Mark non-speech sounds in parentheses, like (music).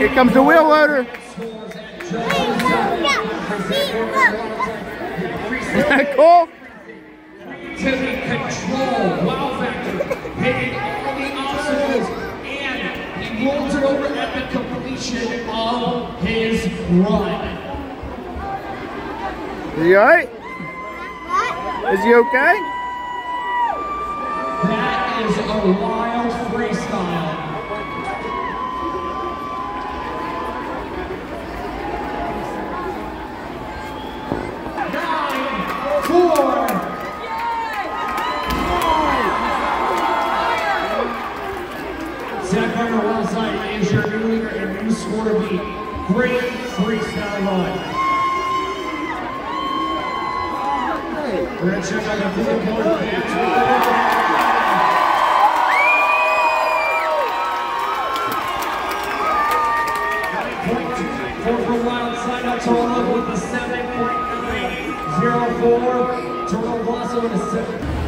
Here comes the wheel loader. (laughs) Cool? Creativity, control, wow factor, hitting all the obstacles, and he rolls it over at the completion of his run. Is he alright? Is he okay? That is a wild freestyle. Great freestyle run. We're gonna check out the field color pants. Four for Wild Side out Toronto with a 7.904. Toronto Rosso with a 7.